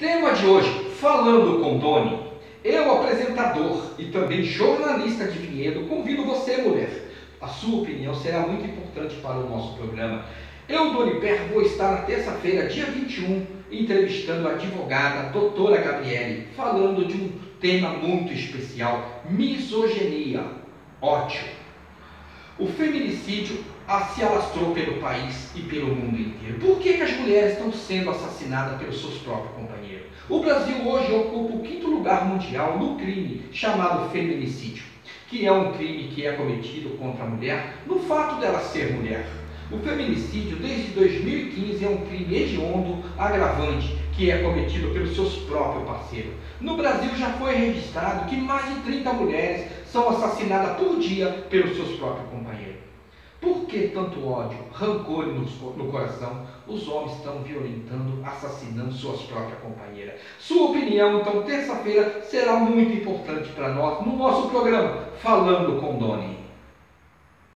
Tema de hoje, falando com Doni. Eu, apresentador e também jornalista de Vinhedo, convido você, mulher. A sua opinião será muito importante para o nosso programa. Eu, Doni Per, vou estar na terça-feira, dia 21, entrevistando a advogada doutora Gabriele, falando de um tema muito especial, misoginia, ódio. O feminicídio se alastrou pelo país e pelo mundo inteiro. Por que, que as mulheres estão sendo assassinadas pelos seus próprios companheiros? O Brasil hoje ocupa o quinto lugar mundial no crime chamado feminicídio, que é um crime que é cometido contra a mulher no fato dela ser mulher. O feminicídio, desde 2015, é um crime hediondo agravante que é cometido pelos seus próprios parceiros. No Brasil já foi registrado que mais de 30 mulheres são assassinadas por dia pelos seus próprios companheiros. Por que tanto ódio, rancor no, coração? Os homens estão violentando, assassinando suas próprias companheiras. Sua opinião, então, terça-feira será muito importante para nós no nosso programa Falando com Doni.